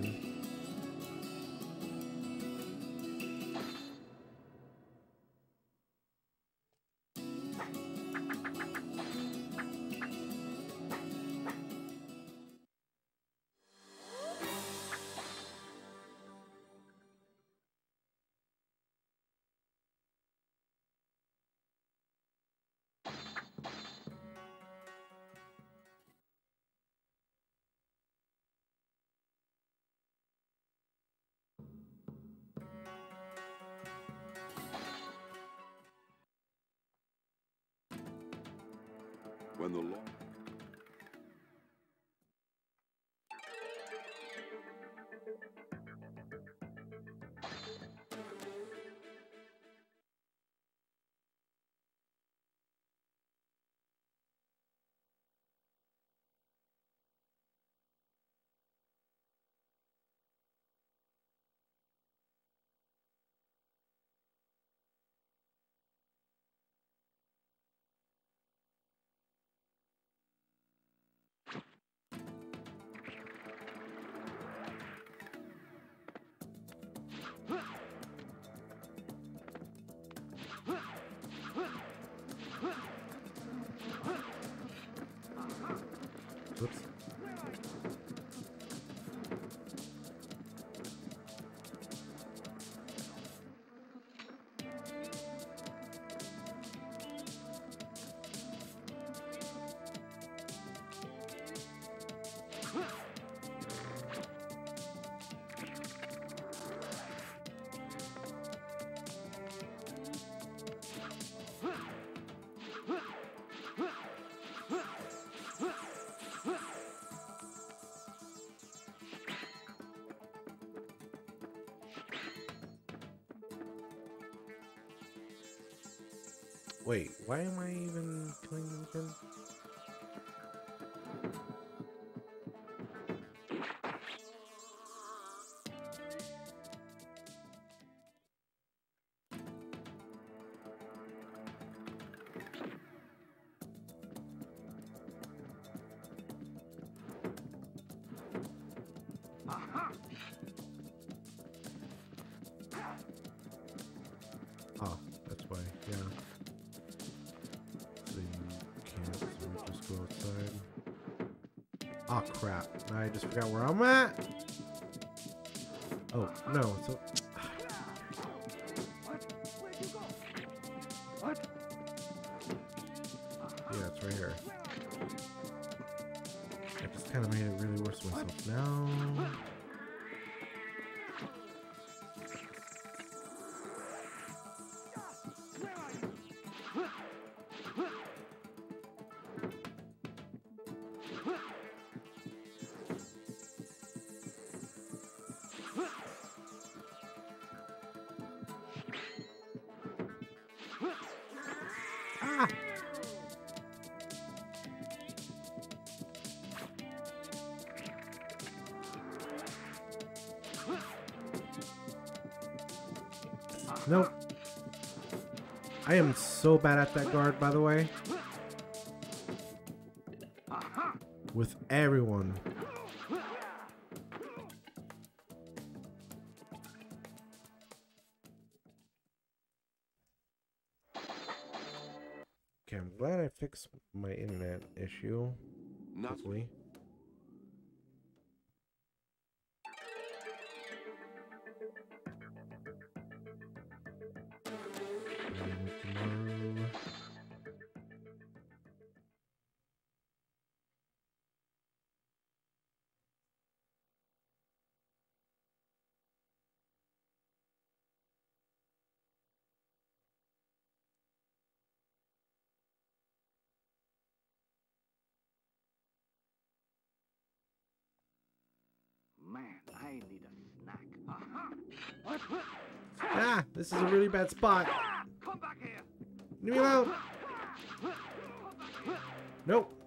Amen. When the law. Whoops. Wait, why am I even killing them no, it's a Yeah, it's right here. I just kind of made it really worse myself now. Nope. I am so bad at that guard, by the way. With everyone. Okay, I'm glad I fixed my internet issue. Not Hopefully. Ah, this is a really bad spot. Come back here! Leave me alone. Nope.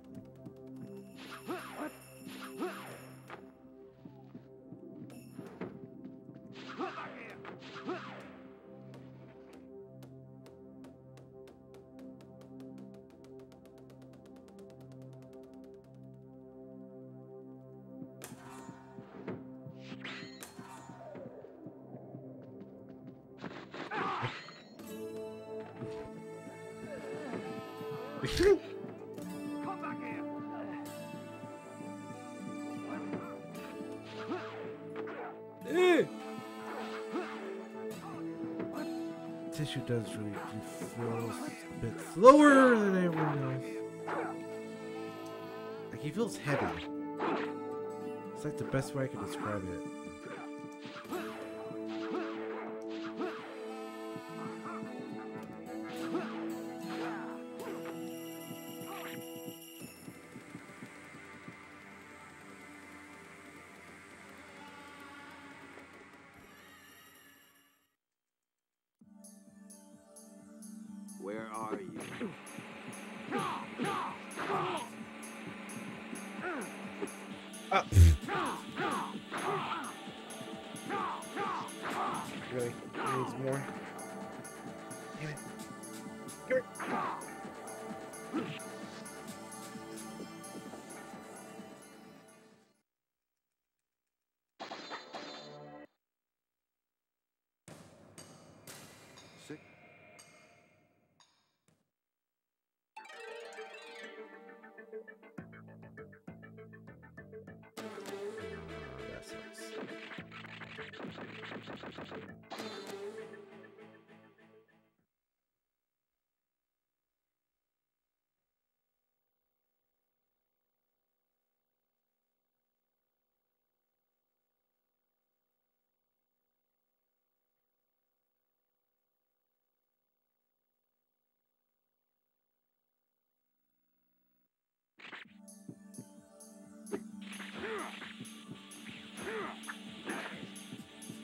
Tesshu does really he feels a bit slower than everyone else. Like he feels heavy. It's like the best way I could describe it. That sucks.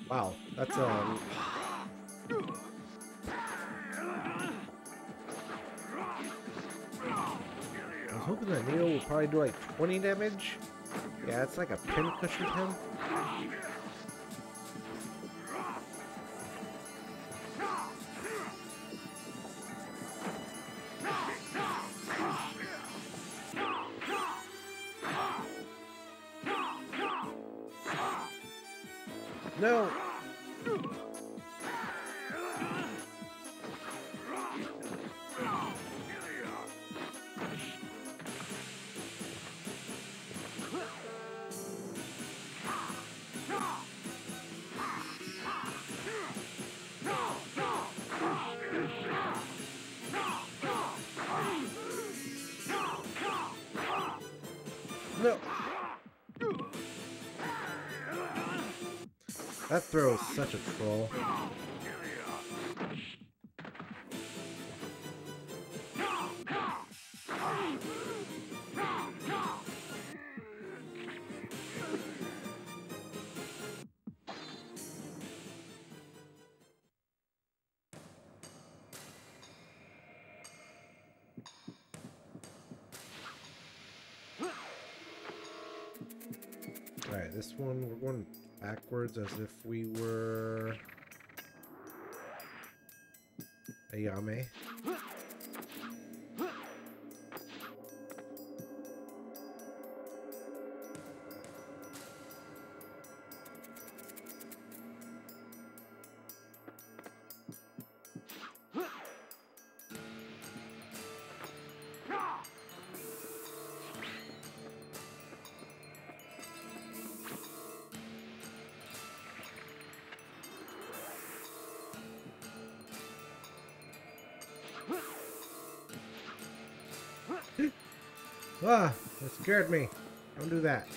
Wow, that's um. I was hoping that Neo would probably do like 20 damage. Yeah, it's like a pincushion him. That throw is such a troll. Backwards as if we were... Ayame. Ah, that scared me. Don't do that.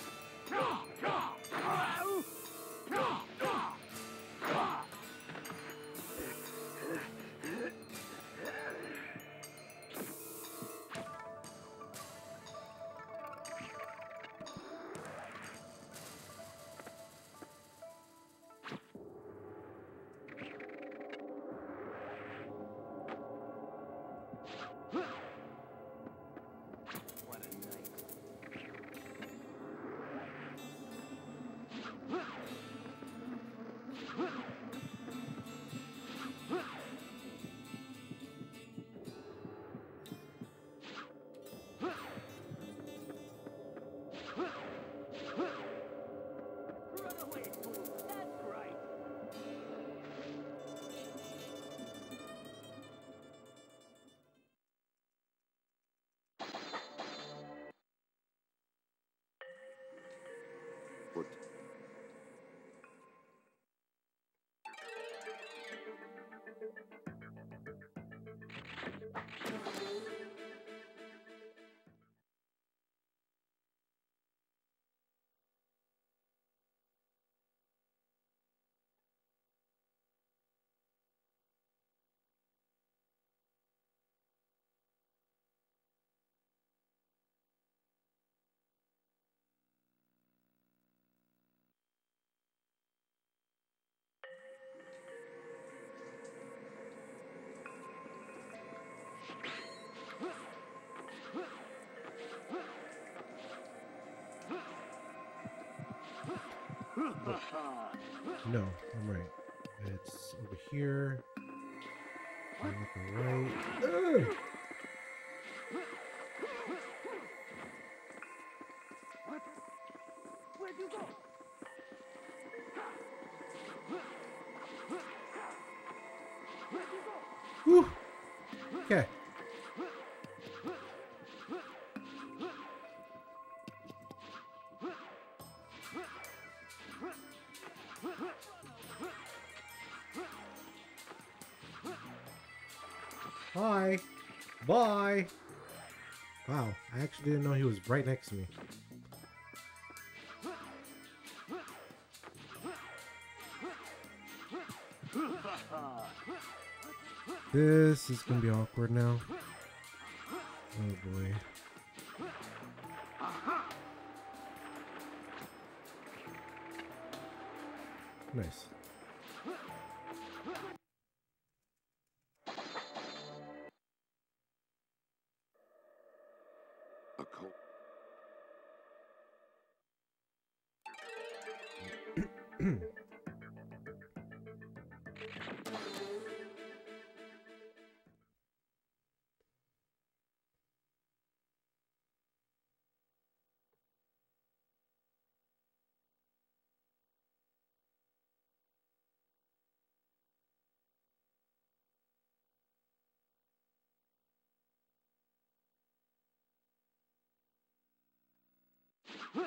No, I'm right. It's over here. I'm looking right. Ugh! Okay. Actually didn't know he was right next to me. This is gonna be awkward now. Oh boy. こう。Hmm. It's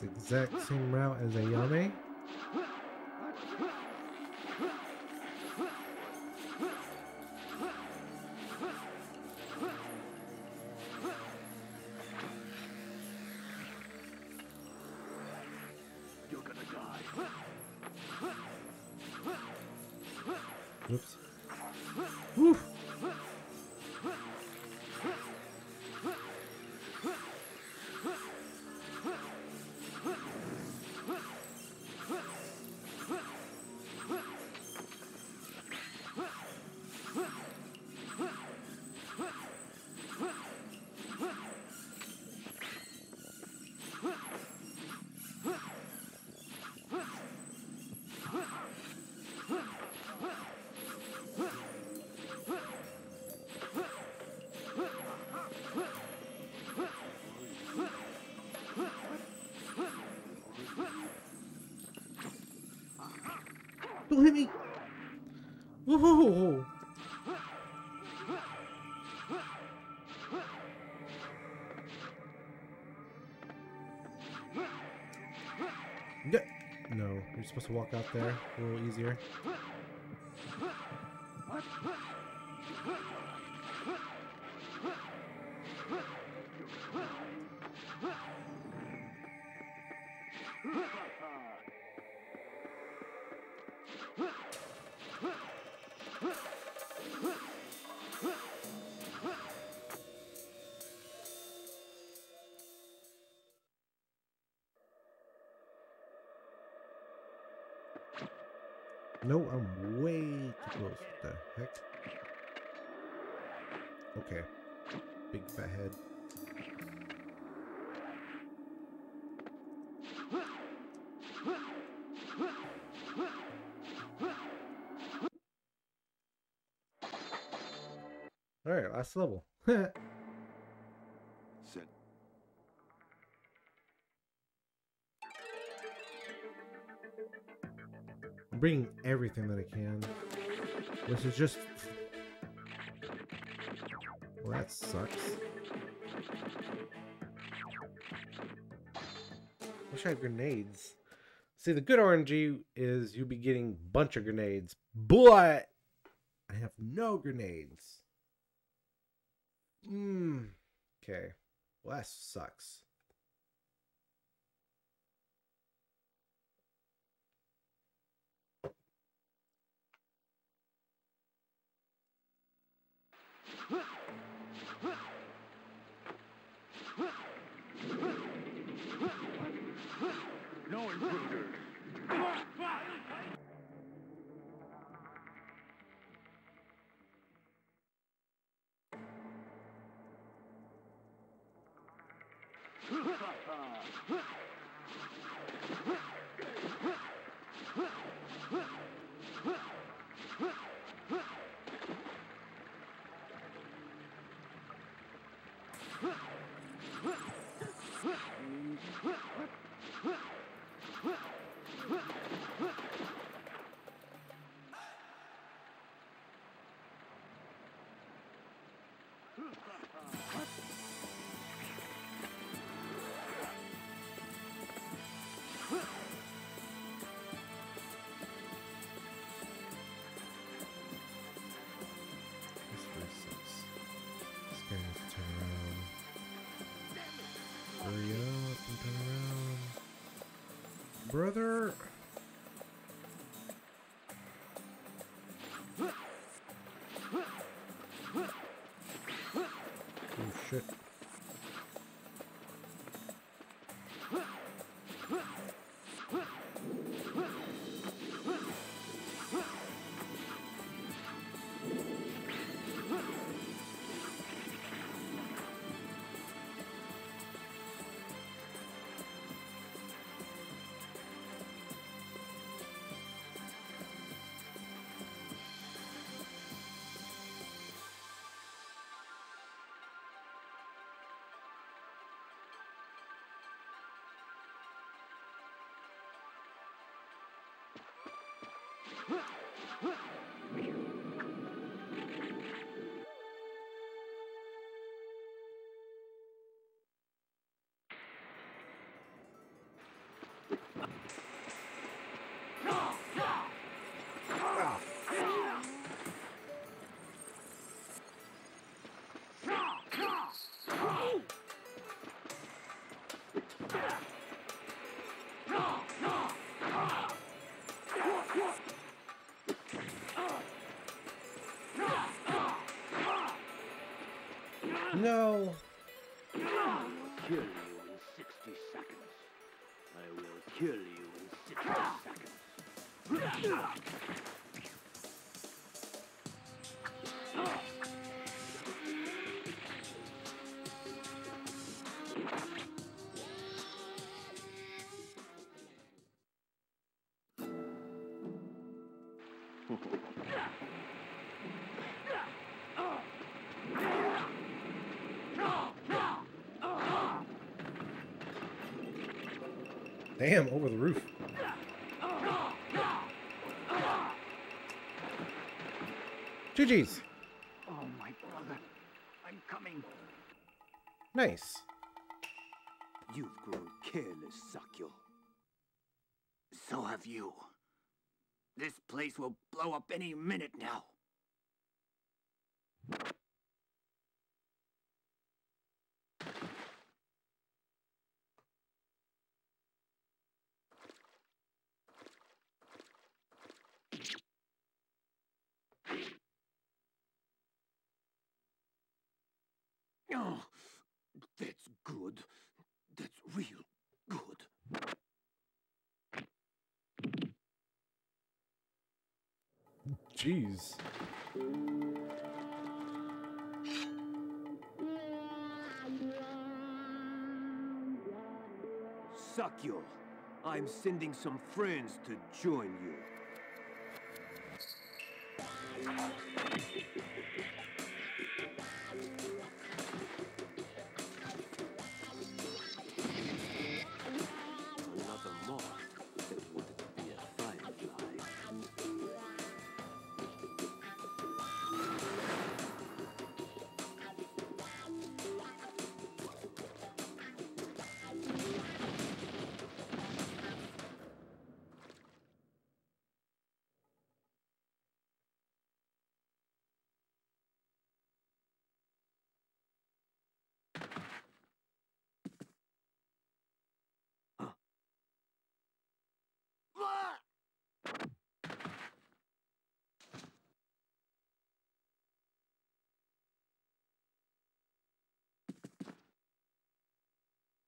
the exact same route as Ayame. Don't hit me! Whoa! No, you're supposed to walk out there a little easier. No, I'm way too close. What the heck? Okay. Big fat head. Alright, last level. bringing everything that I can. This is just... Well, that sucks. Wish I had grenades. See, the good RNG is you'll be getting bunch of grenades, but I have no grenades. Hmm. Okay. Well, that sucks. No intruders. This Hurry up and around. Brother! Oh shit. Huh? Huh? No! I will kill you in 60 seconds. I will kill you in 60 seconds. GG's. Oh, my brother. I'm coming. Nice. You've grown careless, Sakyo. So have you. This place will blow up any minute now. Oh, that's good. That's real good. Jeez. Sakyo, I'm sending some friends to join you.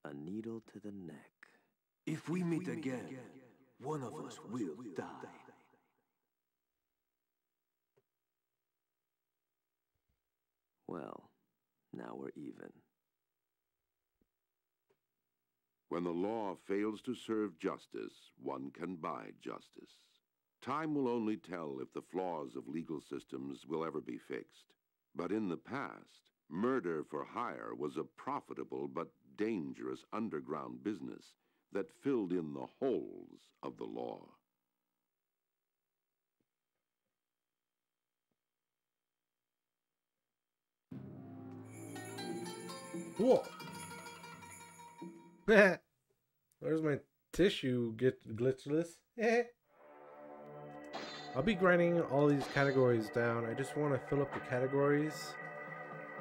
A needle to the neck. If we meet again, one of us will die. Well, now we're even. When the law fails to serve justice, one can buy justice. Time will only tell if the flaws of legal systems will ever be fixed. But in the past, murder for hire was a profitable but dangerous underground business that filled in the holes of the law. Cool. Where's my Tesshu get glitchless? I'll be grinding all these categories down. I just want to fill up the categories.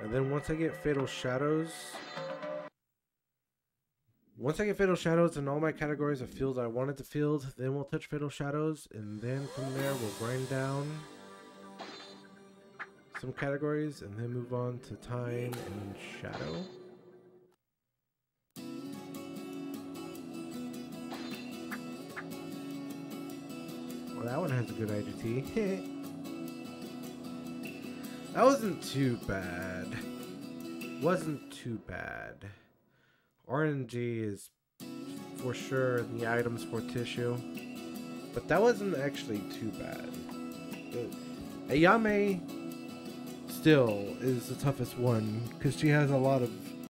And then once I get Fatal Shadows... Once I get Fatal Shadows in all my categories of fields I wanted to field, then we'll touch Fatal Shadows. And then from there, we'll grind down some categories and then move on to Time and Shadow. Well, that one has a good IGT. that wasn't too bad. Wasn't too bad. RNG is for sure the items for Tesshu. But that wasn't actually too bad. Ayame still is the toughest one because she has a lot of